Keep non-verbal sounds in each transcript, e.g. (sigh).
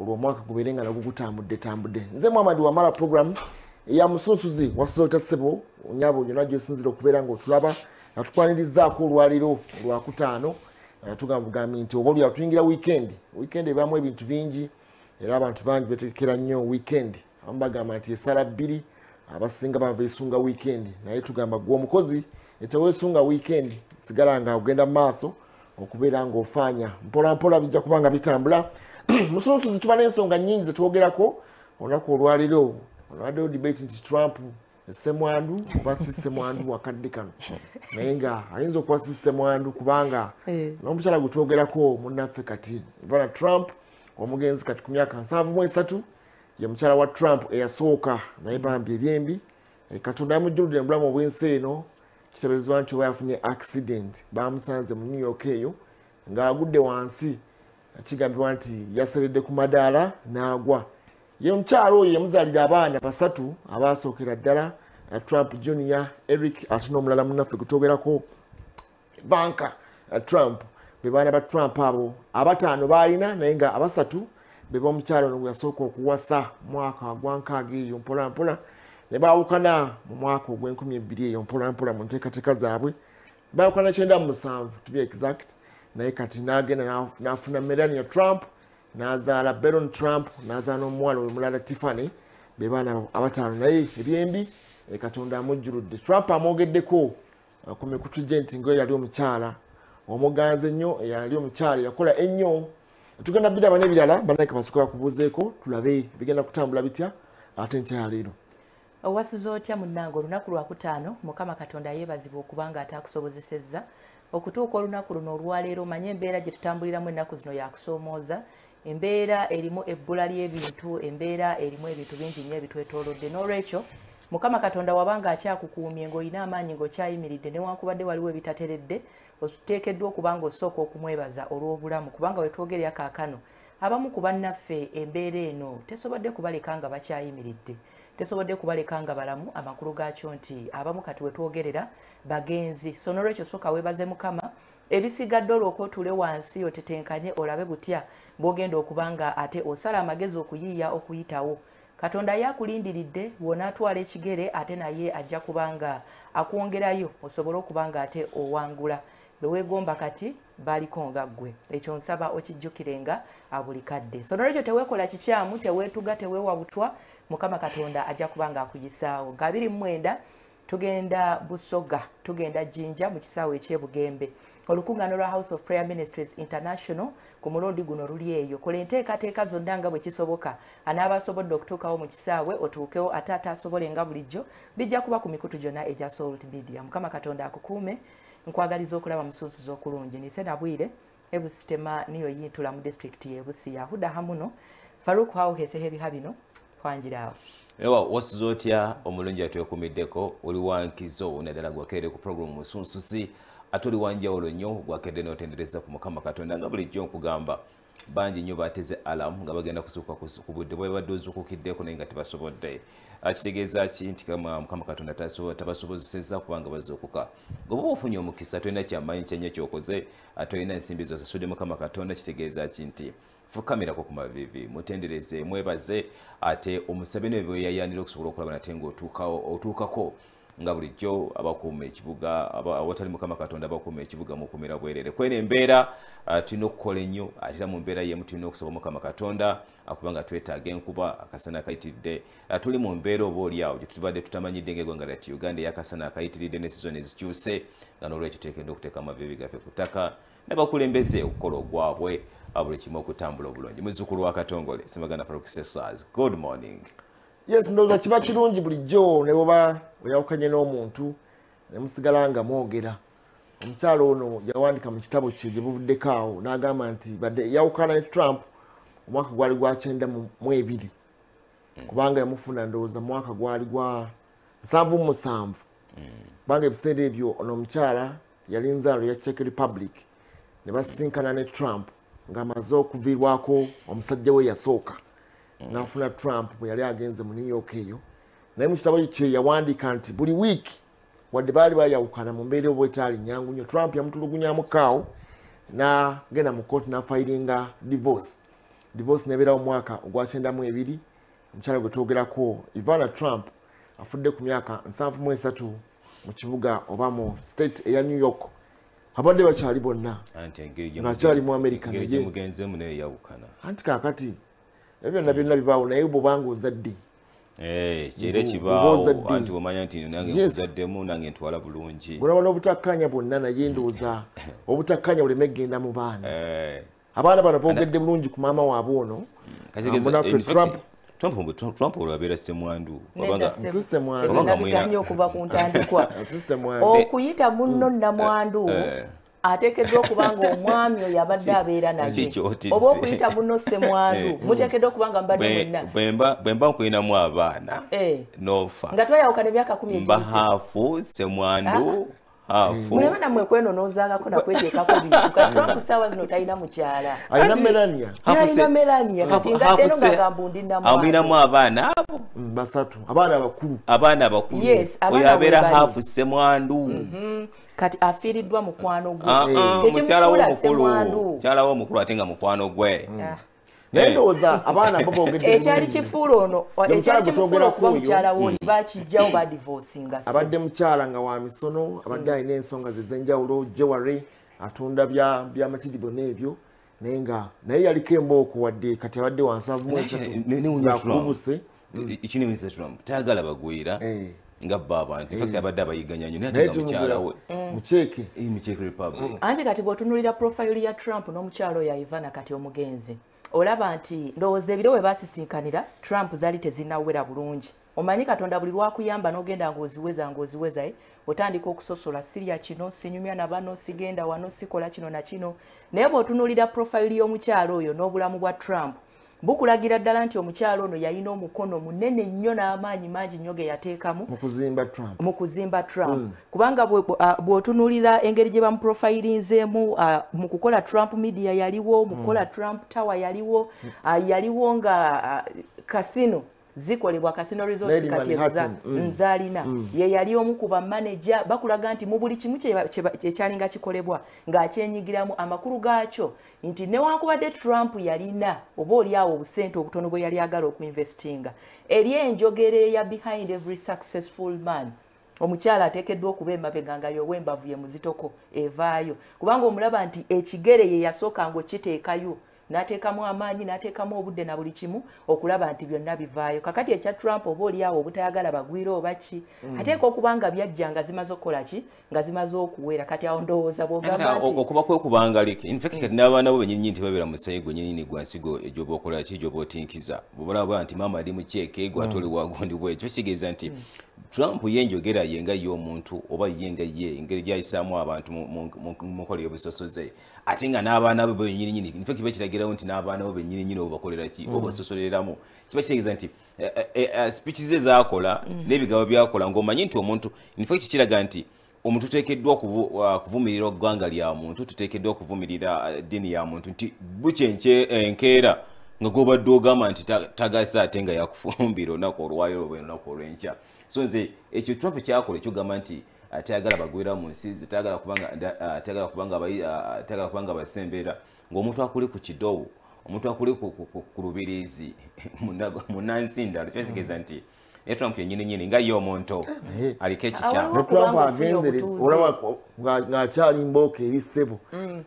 olwo omwaka gubeere nga nagwo gutambudde tambudde. Nze muhamadi wamala program eya musunsuzi wasozota ssebo onyabo yonna gyosinzira okubeera ngaotulaba nga tukwanirizaako olwaliro olwakutaano tugamba bugambi nti oba olya tuyingira weekend. Weekend ebamu ebintu bingi era abantu bangi betekera nnyo weekend. Abamu bagamba nti esala bbiri abasinga baba besunga weekend. Naye tugamba gwe omukozi eteweesunga weekend sigala nga ogenda mu maaso okubeera ngaofaanya mpolampola bijja kuba nga bitambula (clears throat) musunsuzi tuba n'ensonga nyingi zetwogerako olunaku olwaliro olwaddeyo debate nti trump essemwandu oba si ssemwandu (laughs) wakadde kano. Naye nga ayinza okuba si ssemwandu kubanga (laughs) n'omukyala gwe twogerako munnaffe kati bana trump omugenzi kati ku myaka nsanvu mu esatu ye mukyala wa trump eyasooka naye bambi ebyembi. Katonda yamujjuludde mu bulamu obw'ensi eno kiteberezebwa nti oba yafunye accident bamusanze mu new york eyo ng'agudde wansi kigambibwa nti yaseredde ku madaala n'agwa. Ye mukyalo oyo yamuzaalira abaana basatu abaasookera ddala trump junior eric ate n'omulala munaffe gutwogerako banka trump. Be baana ba trump abo abataano baalina naye nga abasatu be baomukyalo ono gwe yasooka okuwasa mwaka gwankaaga eyo mpolampola ne baawukana mu mwaka ogw'enkumi ebbiri eyo mpolampola mu nteekateeka zaabwe. Baawukana kyenda mu musanvu to be exact naye kati n'agenda n'afuna melania trump n'azaala beron trump n'azaala n'omuwala oyo mulala tiffany be baana abataano naye ebyembi katonda amujjuludde. Trump amwogeddeko ku mikutu gye nti ngaoyo yali omukyala. Omuganzi ennyo yali omukyala yakola ennyo. Tugenda biraba n'ebirala banaye kabasuka bakubuuzeeko tulabe bigenda kutambula bitya ate nkyaleero owasiza otya munnange olunaku lwakutaano mukama katonda yeebazibwa okubanga ataakusobozesezza okutuuka olunaku luno olwaleero omanye embeera gye tutambuliramu ennaku zino yakusoomooza embeera erimu ebbula ly'ebintu embeera erimu ebintu bingi nnyo ebitwetoolodde. N'olwekyo mukama katonda wabanga akyakukuumye ng'olina amaanyi ng'okyayimiridde newankubadde waliwo ebitateredde oteekeddwa okuba nga osooka okumwebaza olw'obulamu. Kubanga wetwogerera kaakano abamu ku bannaffe embeera eno tesobodde kubaleka nga bakyayimiridde tesobodde kubaleka nga balamu amakulu gaakyo nti abamu kati wetwogerera bagenzi. So n'olwekyo sooka weebaze mukama ebisigadde olwoka otuule wansi otetenkanye olabe butya bwogenda okuba nga ate osala amagezi okuyiiya okuyitawo. Katonda ye akulindiridde bw'onaatwala ekigere ate naye ajja kubanga akwongerayo osobole okuba nga ate owangula. Beweegomba kati baliko nga ggwe. Ekyo nsaba okijjukirenga abuli kadde. So nolwekyo teweekola kikyamu teweetuga teweewabutwa mukama katonda ajja kuba nga akuyisaawo nga abiri mu mwenda tugenda busoga tugenda jjinja mu kisaawe ekyebugembe. Olukuŋŋaano lwa house of prayer ministries international ku mulundi guno luli eyo. Kola enteekateeka zonna nga bwe kisoboka anaaba asobodde okutuukawo mu kisaawe otuukewo ate ate asobole nga bulijjo bijja kuba ku mikutu gyonna egya salt media. Mukama katonda akukuume nkwagaliza okulaba musunsuzi okulungi nise nabwire ebusitema niyo yintula mu disitulikiti yebusi yahuda hamuno faruk hawuheseho ebiha bino twanjiraawo ewa wasiza otya omulungi atwekumiddeko oli wankizo naddala gwakedde ku programu musunsusi ate oli wanjawulo nnyo gwakedde notendereza ku mukama katonda nga bulijjo nkugamba. Bangi nnyo bateze alamu nga bagenda kuzuuka ku budde bwe badde ozuukukiddeko naye nga tebasobodde. Kitegeeza ki nti kama mukama katonda tabasobozesezza kubanga bazuukuka goba ofunye omukisa tolina kyamaanyi kyannyo kyokoze ate olina ensimbi zosasudde mukama katonda kitegeeza ki nti fukamirako ku mavivi. Mutendereze mwebaze ate omusabe nebyo byeyayanira okusobola okulaba nate ngaotuukako nga bulijjo abakuuma ekibuga awatali mukama katonda abakuuma ekibuga mukumira bwerere. Kweno embeera tulina okukola ennyo atera mu mbeera yemu tulina okusaba mukama katonda kubanga twetaaga enkuba akasana akayitiridde. Tuli mu mbeera oba oliawo gyetubadde tutamanyidde ngaeggwanga lyati uganda eyakasana akayitiridde ne sizoni ezikyuse nga n'olwekyo tutekedde okuteeka amavivi gaffe ku ttaka ne bakulembeze okukola ogwabwe buli kimu okutambula obulungi. Muzzukulu wa katongole semagana farokisesas good morning. Yes ndowooza kiba kirungi bulijjo ne bwoba oyawukanye n'omuntu nemusigala nga mwogera. Omukyalo ono yawandika mu kitabo kye gye buvuddeko awo n'agamba nti badde yawukana ne trump omwaka gwali gwa kyenda mu ebiri. Kubanga yamufuna ndowooza mwaka gwali gwa nsanvu mu musanvu. Kubanga ebiseera ebyo ono omukyala yali nzaalo ya czech republic ne basisinkana ne trump ng'amaze okuviirwako omusajja we yasooka. N'afuna trump bwe yali agenze mu new york eyo. Naye mu kitabo kye yawandiika nti buli wiiki wadde baali bayawukana mu mbeera oba etaali nyangu nnyo. Trump yamutulugunyamukaawo n'agenda mu kooti n'afayiringa divorce. Divorce nebeerawo mwaka ogwakyendamu ebiri. Omukyala gwe twogerako ivana trump afudde ku myaka nsanvu mu esatu mu kibuga oba mu state eya new york abadde bakyali bonna. Ng'akyali mu America engeri naye. gye mugenzemu neyeyawukana anti kaakati ebyo byonna byonna bibaawo naye bwobanga ozadde Eh, kyera kibaawo. anti omanya nti nange nkuzaddemu nange ntwala bulungi. Bulaba n'obutakkanya bwonna naye ndowooza (laughs) obutakkanya buleme kgenda mu baana. Eh, abaana bano boogedde bulungi ku maama waabwe ono. Kategeeza- munaffe Trump Trump- Trump- Trump olwo abeera semwandu Nedda kubanga se- nsise mwandu. ebyo Obanga nabiganye mwina- okuva ku ntandikwa. (laughs) Okuyita munno namwandu eh. ateekeddwa okuba nga omwami oyo abadde abeera naye. oba okuyita munno semwandu Eh. muteekeddwa okuba nga mbadde mwenna. bwe mba- nkulinamu abaana Eh. nofa. Nga twayawukana emyaka kumi mba egiyise. haafu semwandu haafu muleme nammwe kwenonozaako nakweteekako bintu kati trump saawa zino talina mukyala. Alina melania. Hafu se- melania kati haafu- nga haafu eno se- ngagamba ndi amulinamu namwandu abaana abo? Mm, basatu. Abaana abakulu. Abaana abakulu. Yes, oyo abeera bwe bali. haafu semwandu kati afiiriddwa mukwano gwe. Ah, ah, mukyala we tekimufuula omukulu semwandu mukyala we omukulu ate nga mukwano gwe. Ah. Naye Eh. ndowooza abaana bo boogedde ekyali bulungi. kifuula ono ekyali gwe kimufuula okuba mukyala we oli bakijjawo badivosinga abadde mukyala nga wa misono abadde alina ensonga ze ez'enjawulo jewary atunda bya byamatiribo n'ebyo naye nga naye yaliko embooko wadde kati abadde mu esatu Ne- newunya Trump. tayagala bagwira Eh. nga bo abantu infact abadde abayiganya nyo naye ate nga mukyala we. Mukyeke Eh, mu czech republic anti kati bw'otunuulira profayiro ya trump n'omukyalo oyo ivana kati omugenzi olaba nti ndowooza ebiro we baasisinkanira trump zaali tezinnawera bulungi. Omanyi katonda buli lwakuyamba n'ogenda ng'oziweza ng'oziwezaye otandika okusosola sirya kino sinyumya na bano sigenda wano sikola kino na kino. Naye bw'otunuulira profayiro y'omukyalo oyo n'obulamu bwa trump bukulagira ddala nti omukyalo ono yalina omukono munene nnyo n'amaanyi mangi nnyo ge yateekamu. Mu kuzimba trump. Trump. Kubanga bw'otunuulira engeri gye bamuprofayirinzeemu mu kukola trump media yaliwo mu kukola trump tower yaliwo yaliwo nga kasino zikolebwa kasino resorts kati ezo za- Manhattan, mm. nzaalina. Ye yali omu ku bamaneja bakulaga nti mu buli kimu ekyalinga kikolebwa ng'akyenyigiramu amakulu gaakyo nti newankubadde trump yalina oba oliawo obusente obutono bwe yali agala okuinvestinga eri enjogera eya behind every successful man. Omukyala ateekeddwa okuba emabega nga yowa embavu ye muzitoko evaayo kubanga omulaba nti ekigere ye yasooka ng'okiteekayo n'ateekamu amaanyi n'ateekamu obudde na buli kimu okulaba nti byonna bivaayo. Kakati ekya trump oba oliawo obutayagala bagwire oba ki? Ateeka okuba nga byajja nga zimaze okukola ki? Nga zimaze okuwera kati awo ndowooza bw'ogamba nti okuba kwekubangalike infact kati n'abaana bo benyini nti babeera musayi gwe nyini gwa nsigo gyoba okola ki gyoba otinkiza. Bwebalaba nti maama ali mukyeke gwe ate oli wagundi bwekyo kitegeeza nti trump yenjogera yenga ye nga ye omuntu oba ye nga ye engeri gyayisaamu abantu mu- nkola y'obusosoze ate nga n'abaana be benyininyini infact kiba kiragirawo nti n'abaana bo benyininyini obakolera ki obasosolereramu kiba kitegeeza nti eh, eh, eh, speech ze zakola n'ebigabo byakola ng'omanyi nti omuntu nfe kikiraga nti omuntu tuteekeddwa uh, kuvumirira eggwanga lya muntu tuteekeddwa okuvumirira uh, ddiini ya muntu nti bukya enke- enkeera nga gobadde ogamba nti tagasa ate nga yakufumbira olunaku olwaliro lunaku olw'enkya so nze ekyo trump kyakola ekyogamba nti uh, tayagala bagwera mu nsi ze tayagala kubanga uh, kubanga uh, basemberera ng'omuntu akuli ku kidowo omuntu akuli ku- lubiriizi (laughs) munansi ndala kibakitegeeza nti ne trump yenyini nyini nga ye omuntu Naye- aliko ekikyamu. Trump obutuuze. olaba nga- ng'akyali mbooka eri ssebo.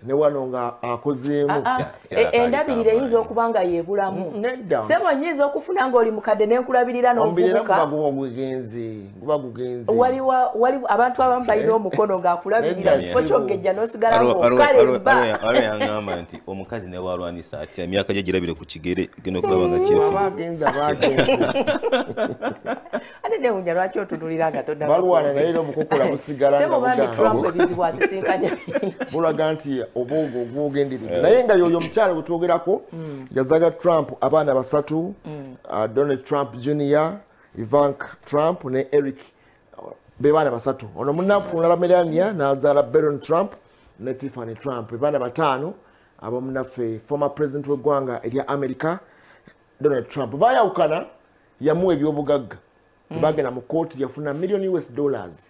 Ne wano nga akozeemu. Ah, ah, e- endabirire kaamaanyi. eyinza okuba nga yebulamu nedda sebo nyinza okufuna ng'oli mukadde n'enkulabirira era guba gugenze waliwo abantu abamu balina omukono ng'akulabirira kifo kyongejja n'osigala ng'okale waliwo yaŋŋamba nti omukazi ne walwanisa atya? Emyaka gye girabire ku kigere genda okulaba nga kyefu (laughs) (laughs) ate newunya lwaki otunulira nga tonna balwana naye era obukokola busigala sebo nga bambi trump ebizibu asisinkanya bulaga nti obwongo obwogenderedde naye nga yoyo omukyala gwe twogerako yazaga trump abaana basatu uh, donald trump junior ivanka trump ne eric be baana basatu. Ono munafunala melania n'azaala baron trump ne tiffany trump. Be baana bataano abomunaffe former president w'eggwanga erya america donald trump. Bayawukana yamuwa ebyobugagga. Bagenda mu kooti yafuna million us dollars.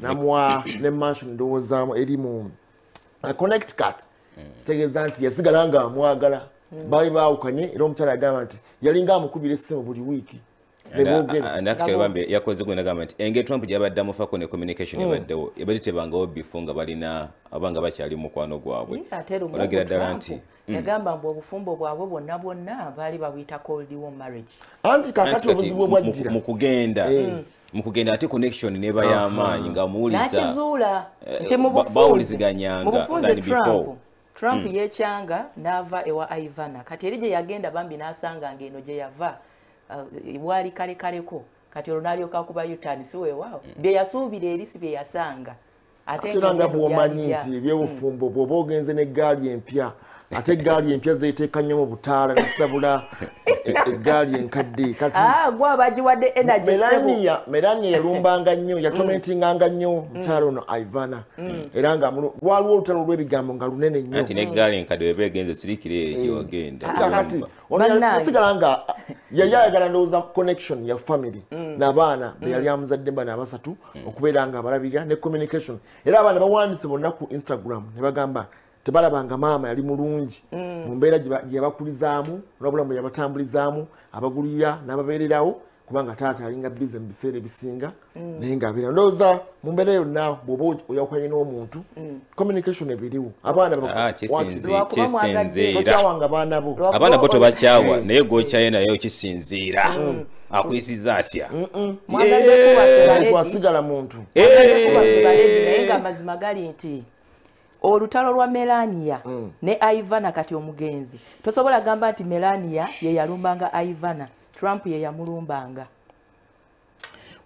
Namuwa ne mansion ndowooza eri mu uh, connecticut kitegeeza nti yasigala nga amwagala. Baali baawukanye era omukyala yagamba nti yalinga amukubira essimu buli wiiki ne boogera nakitala bambe yakoze gwe nagamba nti engeri trump gyabadde amufako ne communication ebaddewo ebadde tebangawo bifo nga balina abanga bakyali mukwano gwabwe. Olagira ddala nti yagamba mbu obufumbo bwabwe bwonna bwonna baali babuyita cold war marriage. Anti kakati kati obuzibu mu- bwajjira mu kugenda. Mu kugenda ate connection neba y'amaanyi nga muwuliza eh, bawuliziganyanga trump trump yekyanga n'ava ewa ivana. Kati eri gye yagenda bambi n'asanga ng'eno gye yava uh, bwali kalekaleko kati olwo n'alyoka kuba yutani si weewaawo bye yasuubira eri si bye yasanga. Era nga bw'omanyi nti ebyobufumbo bw'oba ogenze n'eggaali empya ate eggaali empya zeeteeka nnyo mu butaala nesabula (laughs) (laughs) eggaali enkadde kati. Ah, gwe abagiwadde energy sebo. Melania melania yalumbanga nnyo yatomentinganga nnyo. Mukyala ono ivana. Era nga lwaliwo olutalo lw'ebigambo nga lunene nnyo. Anti neggaali enkadde weba egenze sirikire eyo gyewagenda kakati Bannange. sigala nga (laughs) yali ayagala ndowooza connection ya family n'abaana be yali amuzadde bana abasatu okubeera nga abalabirira ne communication. Era abaana bawandise bonna ku instagram ne bagamba tebalabanga maama yali mulungi mu mbeera gye ba- gye yabakulizaamu n'obulamu bwe yabatambulizaamu abagulira n'ababeererawo kubanga taata alinga bize mu biseera ebisinga naye ngaabeera ndowooza mu mbeera yonna bw'oba oyawukanye n'omuntu communication ebiriwo. Abaana Ah, kisinzi- Lwakuba mwagadde. kisinziira tokyawanga baana bo. Lwa- abaana bo tobakyawa Eh. naye gokyaye naye okisinziira akwisiza atya? Baledi twasigala muntu. Baledi naye nga amazima gali nti olutalo lwa melania ne ivana kati omugenzi. Tosobola gamba nti melania ye yalumbanga ivana trump ye yamulumbanga.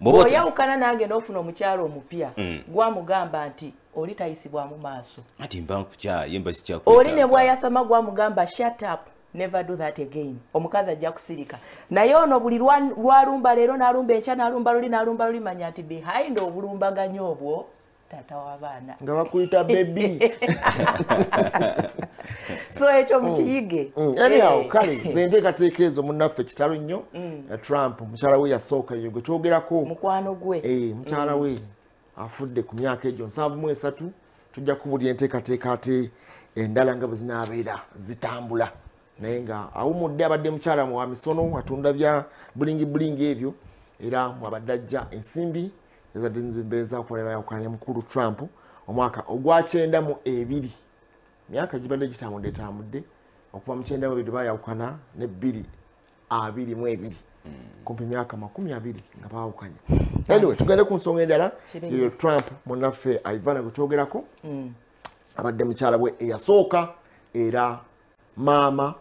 Bw'oyawukana nange n'ofuna omukyalo omupya gwamugamba nti oli tayisibwamu maaso. Ati mba nkukyaye mba sikyakwetaaga. oli ne bwayasama gwamugamba shut up never do that again. Omukazi ajja kusirika. Naye ono buli lwa- lwalumba leero n'alumba enkya n'alumba luli n'alumba luli manya nti behind obulumbaganyo obwo taata w'abaana nga bakuyita bebi (laughs) so ekyo mukiyige anyhow Eh. kale (laughs) ze nteekateeka ezo munnaffe kitalo nnyo. Eh, trump mukyala we yasooka eyo gwe twogerako mukwano gwe. Eh, mukyala we afudde ku myaka egyo nsanvu mu esatu tujja kubulya enteekateeka ate endala nga bwe zinaabeera zitambula. Naye nga awumudde abadde mukyala wa misono atunda bya bulingi bulingi ebyo era mwabadde ajja ensimbi ezadde nzimbeeza okukolera yawukanya mukulu trump omwaka ogwakyenda mu ebiri. Myaka gibadde gitambudde etambudde okuva mu kyenda mu ebiri bayawukana ne bbiri abiri mu ebiri. Kumpi myaka makumi abiri nga bawukanye anyway tugende ku nsonga endala. Kibi eyo trump munaffe ivana gwe twogerako. Abadde mukyala we eyasooka era maama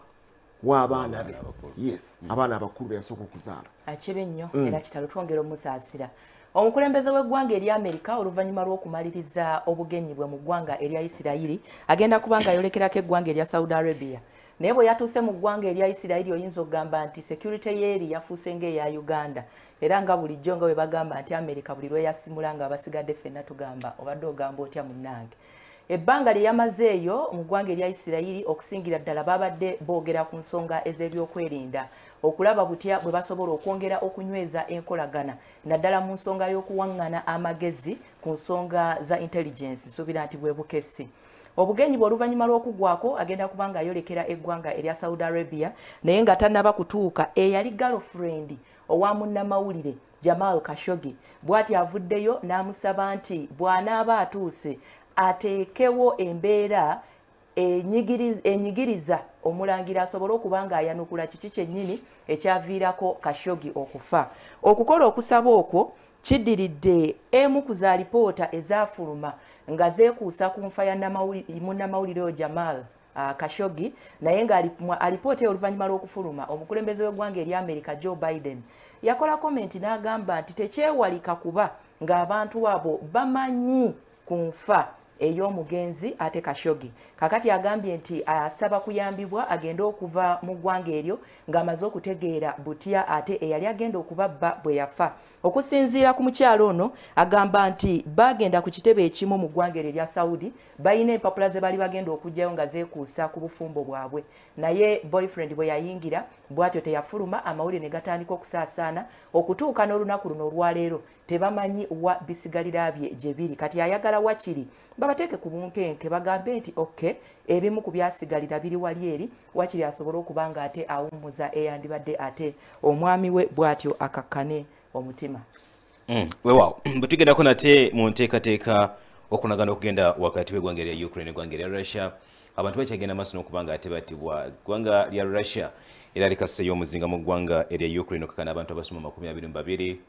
w'abaana be. Yes abaana abakulu be yasooka okuzaala. Akibi nnyo era kitalo twongera omusaasira omukulembeze w'eggwanga erya amerika oluvannyuma lw'okumaliriza obugenyi bwe mu ggwanga erya isirayiri agenda kuba nga ayolekerako eggwanga erya saudi arabia. Naye bwe yatuuse mu ggwanga erya isirayiri oyinza okugamba nti security yeeri yafuuse ng'eya uganda. Era nga bulijjo nga bwe bagamba nti amerika buli lweyasimula nga abasigadde ffenna tugamba obadde ogamba otya munnange ebbanga lye yamaze eyo mu ggwanga erya isirayiri okusingira ddala babadde boogera ku nsonga ez'ebyokwerinda. Okulaba butya bwe basobola okwongera okunyweza enkolagana naddala mu nsonga y'okuwaŋŋana amagezi ku nsonga za intelligence nsuubira nti bwe bukessi. Obugenyi bwe oluvannyuma lw'okugwako agenda kuba nga ayolekera eggwanga erya saudi arabia naye nga tannaba kutuuka eyali girlfriend owa munnamawulire jamal kashogi bw'ati avuddeyo n'amusaba nti bw'anaaba atuuse ateekewo embeera enyigiriz- enyigiriza omulangira asobole okuba nga ayanukula kiki kyennyini ekyaviirako kashogi okufa. Okukola okusaba okwo kiddiridde emu ku za lipoota ezaafuluma nga zeekuusa ku nfa ya namawuli- munnamawulire oyo jamal kashogi naye nga alipoota eyo oluvannyuma lw'okufuluma omukulembeze w'eggwanga erya amerika joe biden yakola komenti n'agamba nti tekyewalika kuba ng'abantu abo bamanyi ku nfa ey'omugenzi ate kashogi kakati agambye nti asaba kuyambibwa agende okuva mu ggwanga eryo ng'amaze okutegeera butya ate eyali agenda okubabba bwe yafa okusinziira ku mukyalo ono agamba nti bagenda ku kitebe ekimu mu ggwanga erya saudi balina empapula ze bali bagenda okugyayo nga zeekuusa ku bufumbo bwabwe. Naye boyfriend bwe yayingira bw'atyo teyafuluma amawulire ne gatandika okusaasaana okutuuka n'olunaku luno olwaleero tebamanyi wa bisigalira bye gye biri. Kati ayagala wakiri baba bateeke ku bunkenke bagambe nti ok ebimu ku byasigalira biri wali eri. Wakiri asobole okuba nga ate awummuza eyandibadde ate omwami we bw'atyo akakkane omutima Mm, weewaawo (clears throat) bwe tugendako nate mu nteekateeka okunagana okugenda wakati w'eggwanga lya ukraine eggwanga russia. Abantu bakyagenda maaso n'okubanga ate battibwa eggwanga lya russia era likasseyo omuzinga mu ggwanga erya ukraine okakana abantu abasoma makumi abiri mu babiri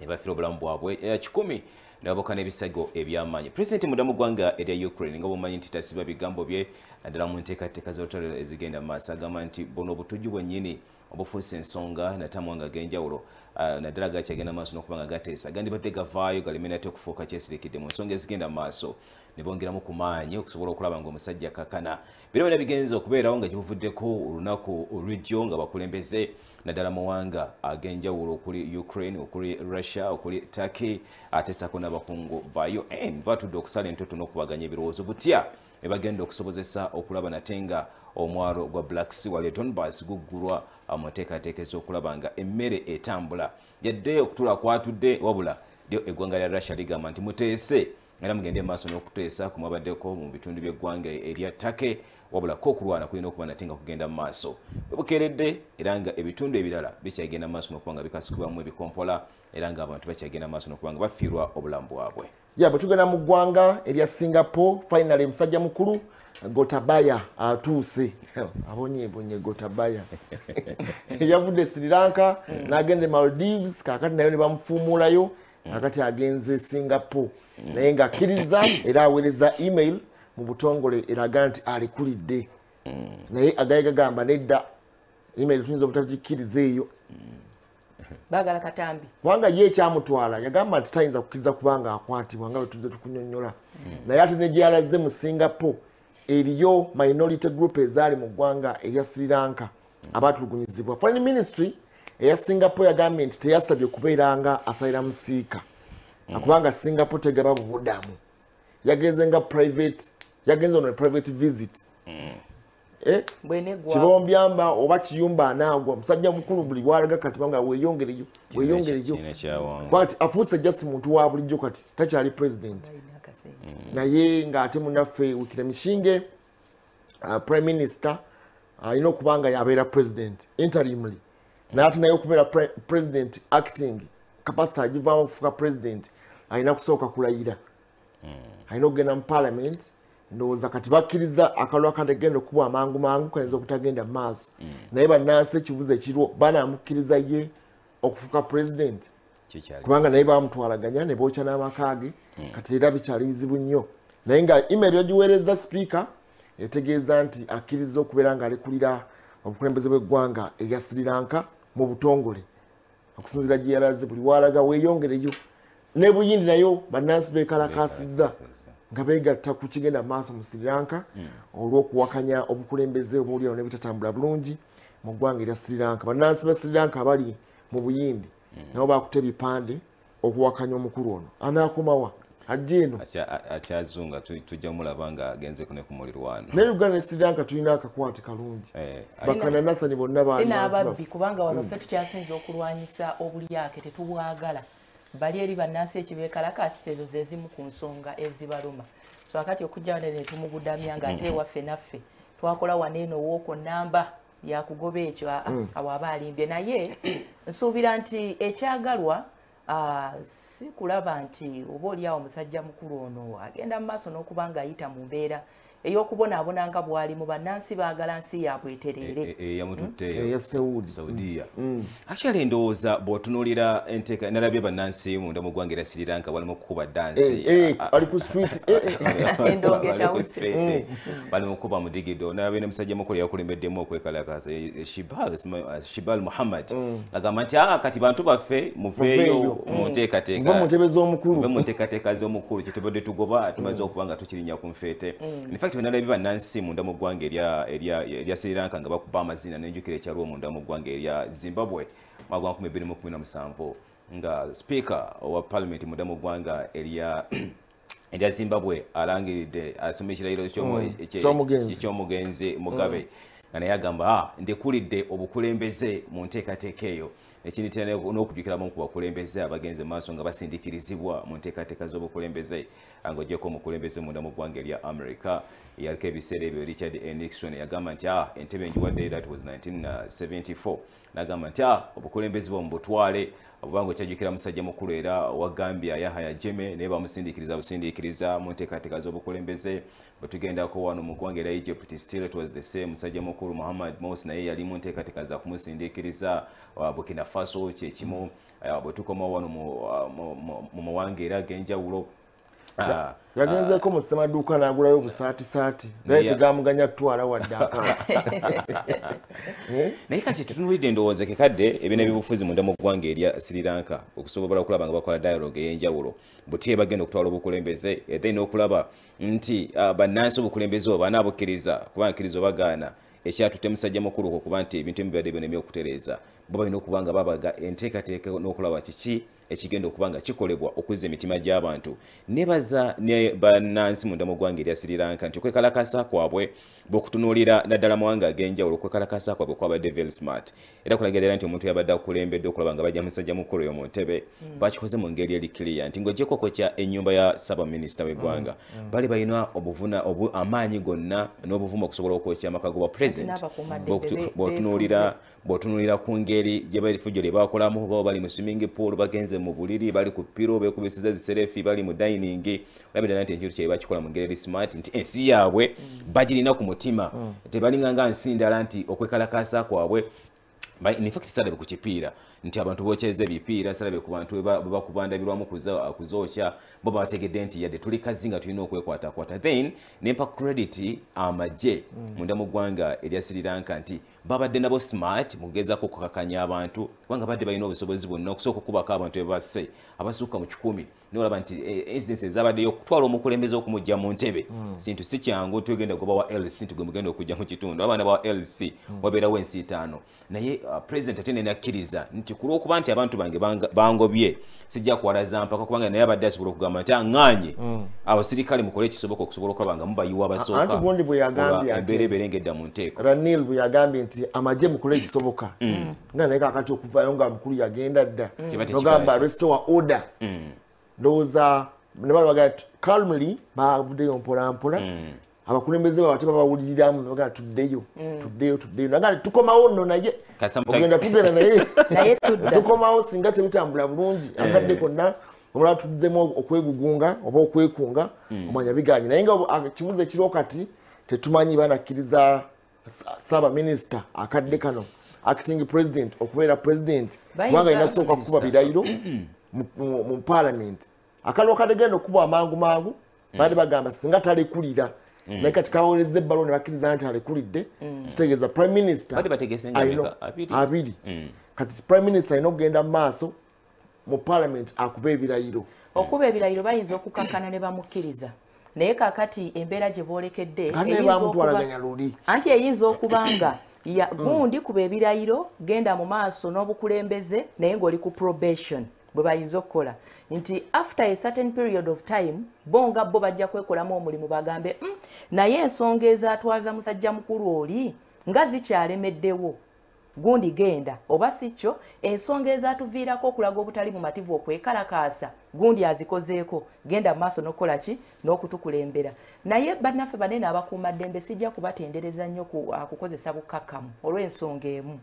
ne bafiira obulamu bwabwe. Kikumi ne baboka n'ebisago ebyamaanyi. Pulezidenti munda mu ggwanga erya ukraine nga bwomanyi nti tasiba bigambo bye naddala mu nteekateeka z'olutalo ezigenda mu maaso agamba nti buno obutujju bwennyini obufuusa ensonga natamwanga ag'enjawulo ah, naddala gakyagenda maaso n'okuba nga gateesa gandibadde gavaayo galeme kufoka okufuuka kyesirikidde mu nsonga ezigenda maaso ne bongeramu ku maanyi okusobola okulaba ng'omusajja kakana. Bino bina bigenza okubeerawo nga gibuvuddeko olunaku olw'ejjo nga bakulembeze. Naddala mawanga ag'enjawulo okuli ukraine okuli russia okuli turkey ateesako n'abakungu ba un batudde okusala entoto n'okubaganya ebirowoozo butya. Ne okusobozesa okulaba nate omwalo gwa black sea wali donbas guggulwa ah, mu nteekateeka ez'okulaba nga emmere etambula. Yadde okutuula kwatudde wabula lyo eggwanga lya russia ligamba nti muteese era mugende maaso n'okuteesa ku mwabaddeko mu bitundu by'eggwanga erya take wabula ko okulwana kulina okuba nate nga kugenda mu maaso. Bwe bukeeredde era nga ebitundu ebirala bikyagenda maaso n'okuba nga bikasikibwamu ebikompola era nga abantu bakyagenda maaso n'okuba nga bafiirwa obulamu bwabwe. Ya bwe tugenda mu ggwanga erya singapore finally musajja mukulu gotabaya atuuse abonyebonye gotabaya. (laughs) Yavudde sri lanka n'agenda e maldives kakati nayo ne bamufuumuulayo kakati agenze singapore. Naye ng'akkiriza (coughs) era aweereza email mu butongole eraga nti alekulidde naye agaye gagamba nedda email tuyinza obutagikkiriza eyo. Baagala katambi. Kubanga ye ekyamutwala yagamba nti tayinza kukkiriza kubanga akwatibwa nga bwe tuze tukunyonnyola. Naye ate ne gyalaze mu singapore eriyo minority group ezaali mu ggwanga erya sri lanka abatulugunyizibwa foreign ministry eya singapore yagambye nti teyasabye kubeera nga asalira musiika akubanga singapore tegaba bubudamu yagenze nga private yagenze ono private visit. Eh, bwenegwa kibombyamba oba kiyumba anaagwa. Musajja mukulu buli bwalaga kati banga weeyongereyo Kiina kyawanga bwati afuuse just muntu wa bulijjo kati takyali president naye ng'ate munaffe wikira mishinge uh, prime minister alina uh, okuba nga yabeera president interimly. Naye ate naye okubeera pre president acting capacity agivaamu okufuuka president alina kusooka kulayira. Alina okugenda mu parliament ndowooza kati bakkiriza akalwa akategenda okuba amangu mangu kayinza obutagenda mu maaso. Naye bannansi ekibuzo ekiriwo banamukkiriza ye okufuuka president kubanga naye bamutwalaganya ne bookya n'amaka ge kati era bikyali bizibu nnyo. Naye nga email yagiweereza sipiika etegeeza nti akkiriza okubeera ng'alekulira obukulembeze bw'eggwanga erya sri lanka mu butongole. Okusinziira gye yalaze buli walaga weeyongereyo. Ne buyindi nayo bannansi beekalakasizza nga beegatta ku kigenda mu maaso mu sri lanka olw'okuwakanya obukulembeze obuwulirawo ne bitatambula bulungi mu ggwanga erya sri lanka. Bannansi ba sri lanka abali mu buyindi nabo bakuta ebipande okuwakanya omukulu ono. Anaakomawa ajja eno. Akyazunga tu- tujja mulaba nga agenzeko ne ku mulirwano naye uganda ne sri lanka tulina akakwate kalungi. Eh, bakana nathani bonna baffe. kubanga wano ffe tukyasinza okulwanyisa obulyake tetubwagala. Bali eri bannansi ekibeekalakasisa ezo ze zimu ku nsonga ezibaluma. So akati okujja wano ne tumugudamya nga ate ewaffe naffe twakola wano eno wooko namba yakugoba ekyo awo aba alimbye. Naye (clears throat) nsuubira nti ekyagalwa si kulaba nti oba oliawo omusajja mukulu ono agenda mu maaso n'okuba ng'ayita mu mbeera ey'okubonaabona nga bw'ali mu bannansi baagala nsi yabwetereere e- e- yamututteeyo eya sewudi saudiya. Actually ndowooza bw'otunuulira enteeka nalabye bannansi munda mu ggwanga era sri lanka bali mu kukuba dansi eh, eh, eh. Bali ku etawuse. street, bali mu kukuba mu digido nalabye ne musajja mukulu yakulembeddemu okwekalakaza eh, eh, shibal sima- shibal muhammad. Agamba nti "Ah, kati bantu baffe muveeyo mu nteekateeka. Mu nteekateeka z'omukulu kyetubadde tugoba tumaze okuba nga tukirinya ku nfeete infact wenalabye bannansi munda mu ggwanga erya- sri lanka nga bakuba amazina nenjukira ekyaliwo munda mu ggwanga erya zimbabwe mwaka wa 2017 nga speaker owa parliament munda mu ggwanga erya (clears throat) erya zimbabwe alangiridde asoma ekirayiro Mm. Ky'omugenzi. ky'omugenzi mugabe nga naye agamba "Ah, ndekulidde obukulembeze mu nteekateeka eyo ekinditera n'okujjukiramu ku bakulembeze abagenze maaso nga basindikirizibwa mu nteekateeka z'obukulembeze. Ng'ogyeko omukulembeze munda mu ggwanga erya america. Yaliko ebiseera ebyo richard nixon yagamba nti a entebe enjiwadde that was 1974 nagamba nti a obukulembeze bwo mubutwale obubanga okyajjukira musajja mukulu era wa gambia yahaya jeme naye bamusindiikiriza busindiikiriza mu nteekateeka z'obukulembeze bwe tugendako wano mu ggwanga era egypt still it was the same. Musajja mukulu muhammad mos naye yali mu nteekateeka za kumusindiikiriza uh, burkina faso kyekimu uh, bwe tukomawo wano mu, uh, mawanga era ag'enjawulo yagenzeeko mu ssemaduuka n'agulayo obusaatisaati naye Yeah. tegamuganya kutwala wadde akala (laughs) naye kati tutunulidde endowooza kekadde ebyona ebyobufuzi munda mu ggwanga erya sri lanka okusobola okulaba nga bakola dialogue ey'enjawulo. Buti bagenda okutwala obukulembeze then okulaba nti ah, bannansi obukulembeze obo banaabukkiriza kuba nkiriza obagaana ekyatutte musajja mukulu kwo kuba nti ebintu ebibadde byonemye okutereeza bo balina okuba nga babaga enteekateeka n'okulaba kiki ekigenda okuba nga kikolebwa okuzza emitima gy'abantu nebaza ne bannansi mu ggwanga erya sri lanka nti okwekalakasa kwabwe bwekutunuulira naddala mawanga ag'enjawulo okwekalakasa kwabwe kwabadde very smart era kulagira era nti omuntu yabadde akulembedde okulaba nga bajja musajja mukulu oyo mu ntebe bakikoze mu ngeri eri clear nti ng'ogyeko kokya ennyumba ya ssaabaminisita w'eggwanga bali balina obuvuna obu amaanyi gonna n'obuvumu okusobola okwokya amaka go be- bw'otunuulira ku ngeri gye bafujjo lye bakolamu baba bali mu swimming pool bagenze mu buliri bali ku piro beekubisiza ziserefi bali mu dining. Olabira nti ekintu kyabwe bakikola mu ngeri eri smart nti ensi yaabwe bagirina ku mutima. Tebalinga nga nsi ndala nti okwekalakasa kwabwe Ba- in fact salabe ku kipiira. Nti abantu bokyeza ebipiira salabe ku bantu bakubandabirwamu kuzookya bo babategedde nti yadde tuli kazi nga tulina okwekwatakwata. Then nempa credit amagye munda mu ggwanga erya sri lanka nti babadde nabo smart mugeza ko okukakanya abantu kubanga badde balina obusobozi bwonna okusooka okubako abantu bebasse abasukka mu kikumi. Nolaba nti eh, incidents ezabaddeyo okutwala omukulembeze okumujja mu ntebe. Sintu si kyangu tugenda goba wa lc nti gwe mugenda okujja mu kitundu. Abaana ba lc wabeerawo ensi itaano. Naye uh, president ate nenakkiriza nti ku lwokuba nti abantu bange banga- bangobye sijja kuwalaza mpaka kubanga naye abadde asobola okugamba nti aŋŋaanye. Abasirikale mukole ekisoboka okusobola okulaba nga mubayiwa abasooka Anti bondi bwe yagambi ya ati- embeera ebeera engedda mu nteeko. Ranil bwe yagambye nti amagye mukole ekisoboka. Nga naye kakati okuvayo nga mukulu yagenda dda. Kiba nogamba restore order. Ndowooza ne balabaga ti calmly bavuddeyo mpolampola abakulembeze baabwe tebabawuliriramu nebagaa tuddeyo tuddeyo tuddeyo. Nagaa tukomawo nno naye. Ogenda tugenda naye. (laughs) Tukomawo singa tebitambula bulungi akadde konna omulala tuzzemu okwegugunga oba okwekunga omanya biganye naye nga ekibuzo ekiriwo kati tetumanyi banakkiriza saabaminisita akadde kano acting president okubeera president. Kubanga inasooka kukuba birayiro mu- parliament. Akalwa kategenda okubwa amangu mangu baali bagamba singa talekulira naye kati kawoleza ebbalo ne bakkiriza nti alekulidde kitegeeza prime minister? Abiri? kati prime minister alina okugenda mu maaso mu parliament akuba ebirayiro. Okuba ebirayiro bayinza okukankana ne bamukkiriza naye kakati embeera gye boolekedde anti eyinza okuba nga ya gundi kuba ebirayiro genda mu maaso n'obukulembeze naye ng'oli ku probation bwe bayinza okukola. Nti after a certain period of time bo nga bo bajja kwekolamu omulimu bagambe "Mm, naye ensonga ezatwaza musajja mukulu oli nga zikyalemeddewo gundi genda oba si kyo ensonga ezatuviirako okulaga obutali mumativu okwekalakaasa gundi azikozeeko. Genda maaso n'okukola ki? N'okutukulembera. Naye bannaffe banene abakuumaddembe sijja kubatendereza nnyo ah, kukozesa bukkakkamu olw'ensonga emu.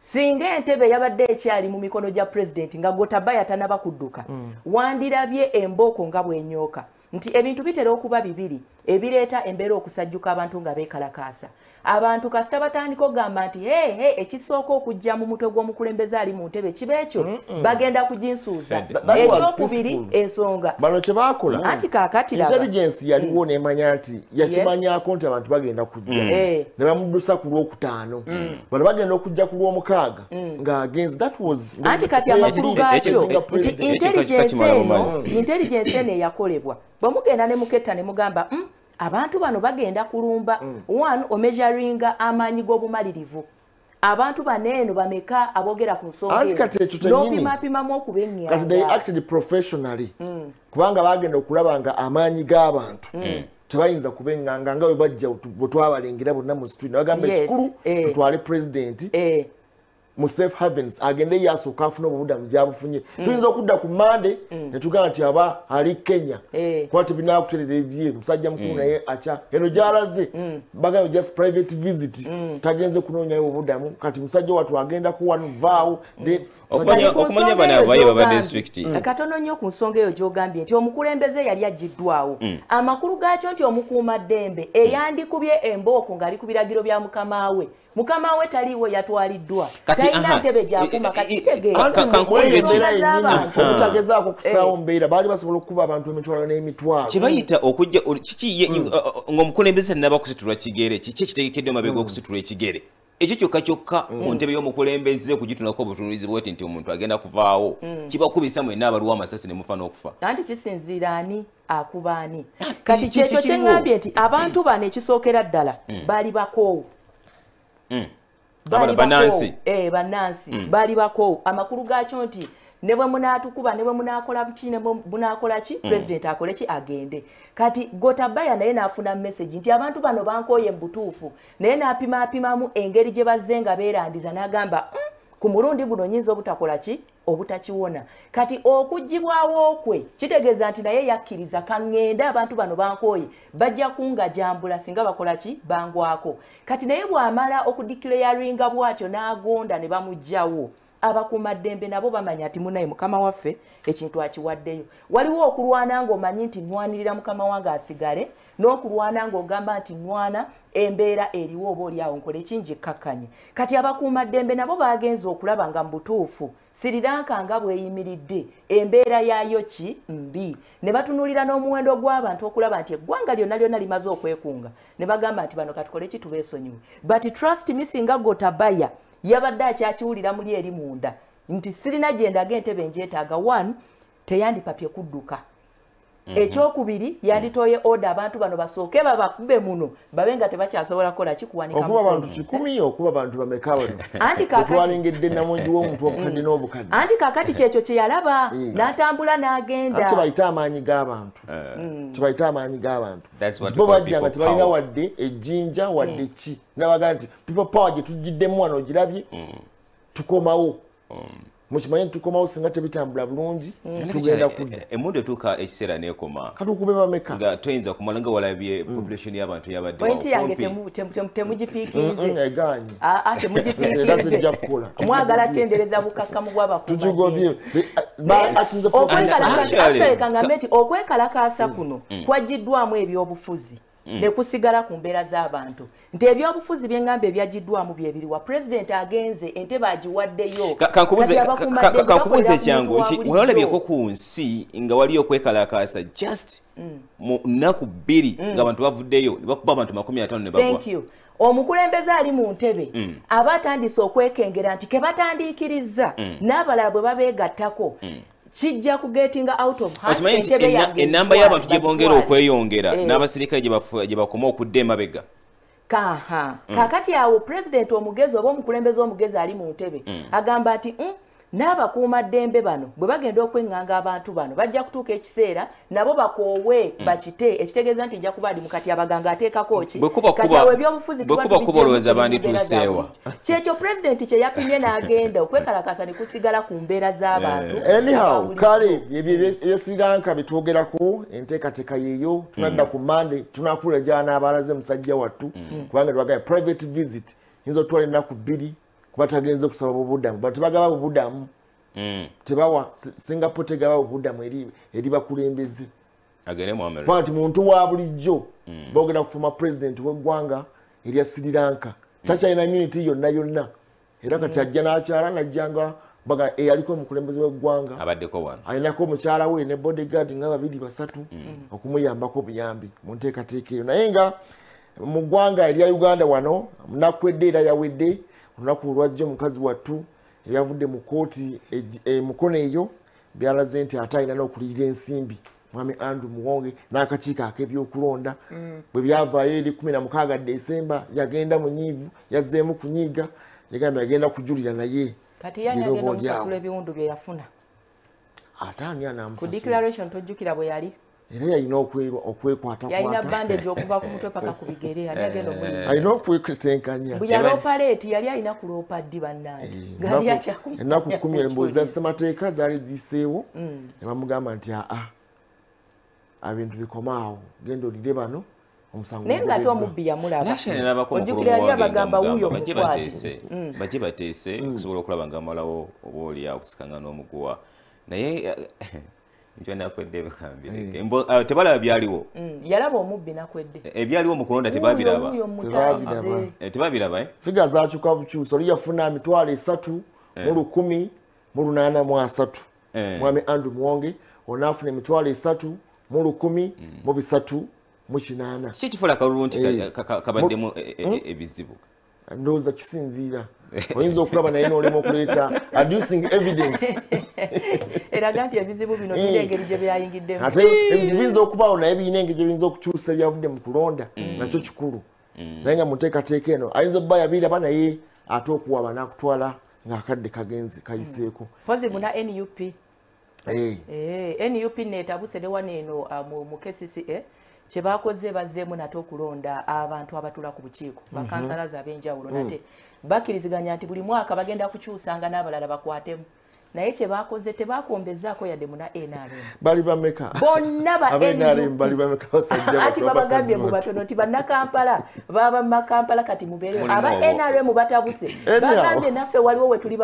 Singa entebe yabadde ekyali mu mikono gya pulezidenti nga gotabaya tanaba kudduka wandirabye embooko nga bwenyooka nti ebintu bitera okuba bibiri ebireeta embeera okusajjuka abantu nga beekalakaasa abantu kasita batandika okugamba nti hehe ekisooka okujja mu mutwe gw'omukulembeze ali mu ntebe kiba ekyo? Bagenda kuginsuuza That was ekyokubiri ensonga. Bano kyebakola anti kaakati intelligence yaliwo nemanya nti yakimanyako nti abantu bagenda kujja. Eh. ne bamuddusa ku lwokutaano. Bano bagenda okujja ku lwomukaaga ng'agenze. That was anti kati amakulu gaakyo nti intelligence eno intelligence eno eyakolebwa. Bwe mugenda ne muketta ne mugamba "Mm, abantu bano bagenda kulumba one omeasuringa amaanyi g'obumalirivu. Abantu bano eno bameka aboogera ku nsonga Anti eno. kati ekyo kyennyini. n'opimapimamu kati they okubeŋŋanga acted professionally. Kubanga bagenda okulaba nga amaanyi g'abantu tebayinza kubeŋŋanga nga bwe bajja bwe twabalengera bonna mu situi ne bagamba ekikulu eh. tutwale pulezidenti Eh, mu safe havens agende yasooka afuna obubudamu gyabufunye. Tuyinza okudda ku mande netugamba nti aba ali kenya. Eh. kuba tebinakuterera ebye musajja mukulu naye aca eno gyalaze bagambe just private visit. Tagenze kunoonyayo obubudamu kati musajja watu agendako wanu vaawo then- Okumanya- eyo abayi baba gy'ogambye- district. katono nnyo ku nsonga eyo gy'ogambye nti omukulembeze yali agiddwawo. Amakulu gaakyo nti omukuuma ddembe eyandikubye embooko ng'ali ku biragiro bya mukama we. Mukama we taliiwo yatwaliddwa. Talina ntebe gyakuuma kati I- i- kitegeeza Ka- ka- Anti kankubire mwezi ki- embeera yennyini Z'abantu. obutagezaako kusaawo Eh. mbeera baali basobola okukuba abantu emitwalo n'emitwalo. Kyebayita okujja ol- kiki ye- ng'omukulembeze naba kusitulwa kigere kiki ekitegekeddwa mabega okusitula ekigere ekyo kyokka kyokka mu ntebe y'omukulembeze okugitunako obutunulizi bweti nti omuntu agenda kuvaawo. Kibakubisa mwenna abaliwo amasasi ne mufa n'okufa. Anti kisinziira ani akuba ani? Kati ki- kyekyo ki- kye kiriwo? ŋŋambye nti abantu bano ekisookera ddala baali bakoowu. Mm. Eh, bannansi baali bakoowu. Amakulu gaakyo nti ne bwe munaatukuba ne bwe munaakola ki ne bwe munaakola ki pulezidenti akole ki agende. Kati gotabaya naye n'afuna message nti abantu bano bankooye mu butuufu naye n'apimaapimamu engeri gye bazze nga beerandiza n'agamba "Mm, ku mulundi guno nyinza obutakola ki? Obutakiwona. Kati okuggibwawo kwe kitegeeza nti naye yakkiriza kaŋŋende abantu bano bankooye bajja kungajambula singa bakola ki? Bangwako. Kati naye bw'amala okudikireyaringa bw'atyo n'agonda ne bamuggyawo abakuumaddembe nabo bamanya ati munaye mukama waffe ekintu akiwaddeyo. Waliwo okulwana ng'omanyi nti nwanirira mukama wange asigale n'okulwana ng'ogamba nti nwana embeera eriwo oba oli awo nkole kingi kkakkanye kati abakuumaddembe nabo bagenze okulaba nga mu butuufu siriranka nga bweyimiridde embeera yaayo ki? Mbi. Ne batunuulira n'omuwendo gw'abantu okulaba nti eggwanga lyonna lyonna limaze okwekunga. Ne bagamba nti bano katukole ki tubeesonyiwe? But trust me singa gotabaya yabadde akyakiwulira muli eri munda. Nti sirina gye ndaga entebe njeetaaga one teyandipapye kudduka ekyokubiri yanditooye oda abantu bano basooke babakube muno babe nga tebakyasobola kukola kikuwanika okuba abantu kikumi okuba abantu bameka bano (laughs) kaakati- otwalengedde namungi w'omuntu obukadde n'obukadde. Anti kakati kyekyo kye yalaba (laughs) Mm. n'atambula n'agenda. Kibayite amaanyi g'abantu. Kibayite amaanyi g'abantu. That's what bo bajja nga people tebalina wadde ejjinja wadde ki? Nabaga nti people power gye tugiddemu wano ogirabye? Tukomawo mukimanyi nti tukomawo singa tebitambula bulungi tugenda kudda. emundu etuuka ekiseera neekoma. Katukube bameka nga toyinza kumala nga walabye population y'abantu yabadde pointi yange kumpi. temu- temu- temu- temugipiikinze eganye Ah, ah, era tujja kukola. Mwagala tendereza bukakkamu kangambe nti okwekalakaasa kuno kwagiddwamu ebyobufuzi ne kusigala ku mbeera z'abantu. Nti ebyobufuzi bye ŋŋamba ebyagiddwamu byebiri wa pulezidenti agenze entebe agiwaddeyo Ka- kankubuze Kati ka- abakuumaddembe ka- kankubuze bakolera ku kyangu muntu nti wa bulijjo. walabyeko ku nsi nga waliyo okwekalakaasa just mu nnaku bbiri ng'abantu bavuddeyo ne bakuba abantu makumi ataano ne bagwa. Omukulembeze ali mu ntebe. Aba atandise okwekengera nti ke batandiikiriza. N'abalala bwe babeegattako kijja kugetinga out of hand entebe yange gitwale, y'abantu gye bongera okweyongera Eh. n'abasirikale gye bakoma okudda emabega. Kaha kakati awo pulezidenti omugezi oba omukulembeze omugezi ali mu ntebe agamba nti "Mm, n'abakuumaddembe bano bwe bagenda okweŋŋanga abantu bano bajja kutuuka ekiseera nabo bakoowe bakite ekitegeeza nti nja kuba ali mukati abaganga ateekako ki kati awo ebyobufuzi bwe tuba kuba kuba tubiggyeemu olowooza ku mbeera bandituuseewa. kyekyo pulezidenti kye yapimye n'agenda okwekalakasa ne kusigala ku mbeera z'abantu. Anyhow Buli kale ebyo lanka bitwogerako enteekateeka yeeyo tunadda ku mande tunakulira gyanaabalaze musajja wattu kubanga tebagaye private visit yinza otwala ennaku bbiri kuba tagenze kusaba bubudamu tebagaba bubudamu Mm. tebawa singapore tegaba bubudamu eri eri bakulembeze. Kuba nti muntu wa bulijjo boogera ku former president w'eggwanga erya sri lanka. Takyalina immunity yonna yonna. Era kati ajja n'akyala najjanga baga eyaliko omukulembeze w'eggwanga. Alinako omukyala we ne bodyguard nga babiri basatu okumuyambako obuyambi mu nteekateeka eyo. Naye nga mu ggwanga erya uganda wano munaku edde era yawedde olunaku olwajja omukazi wattu ebyavudde mu kooti egi- e, mukono eyo byalaze nti ate alina n'okuliyira ensimbi. Mwami andrew muwonge n'akakiiko ak'ebyokulonda. Bwe byavaayo eri kumi na mukaaga desemba yagenda mu nyiivu yazzeemu kunyiiga yagamba yagenda kujulira naye kati Biro agenda omusasula ebiwundu bye yafuna ate ani ku anamusasula declaration tojjukira bwe yali era yalina okwe- yalina okwekwatakwata bandage okuva ku mutwe paka ku bigere ani agenda omuyingira alina okwetenkanya bwe yaloopaleeti yali alina kuloopa ddi bannange. Akyakumanya ennaku kumi emboozi za ssemateeka zaali ziiseewo Mm. ne bamugamba nti aa ebintu bikomaawo genda olire bano naye ng'ate gugobeddwa." omubbi yamulaba. National nabako ojjukira yali abagamba wuuyo mukwate bateese bajje bateese okusobola okulaba nga amalawo oba oli akusikanga n'omuguwa. Naye nkyo nakwedde bekambireke tebalaba byaliwo? Mm, yalaba omubbi nakwedde. Ebyaliwo mu kulonda tebabiraba. Tebabiraba. Eh, eh? figa zakyuka bukyusa oli yafuna emitwalo esatu mu lukumi mu lunaana mu asatu. Eh. mwami andrew muwonge onaafuna emitwalo esatu mu lukumi mu bisatu mu kinaana. Si ekifula akalulu nti ka- Eh. ka- ka- kabaddemu e- e- e- ebizibu. Ndowooza kisinziira. (laughs) Oyinza okulaba naye n'olema okuleeta adducing evidence (laughs) (laughs) eraga nti ebizibu bino birina engeri gye byayingiddemu ate ebizibu biyinza okubaawo naye birina engeri gye biyinza okukyusa ebyavudde mu kulonda nakyo kikulu. Naye nga muteekateeka eno ayinza okuba yabiraba naye ate okuwaba n'akutwala ng'akadde kagenze kayiseeko. Mpozi muna nup Eh. Eh, nup neetabuse ne wano eno ah, mu kcca kye bakoze bazzeemu nate okulonda abantu abatula ku bukiiko. Bakansalazi ab'enjawulo nate bakkiriziganya nti buli mwaka bagenda kukyusanga n'abalala bakwatemu naye kye bakoze tebakwombezaako yadde muna nrm bali bameka bonna ba abenarem NUP. bali bameka basajja ati bato, babagambye mu bato. batono nti bannakampala baba mumakampala kati mubeere Mulimu aba nrm batabuse. Bagambye naffe waliwo we tuli